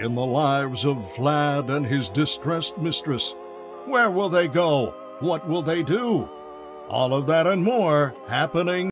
in the lives of Vlad and his distressed mistress. Where will they go? What will they do? All of that and more happening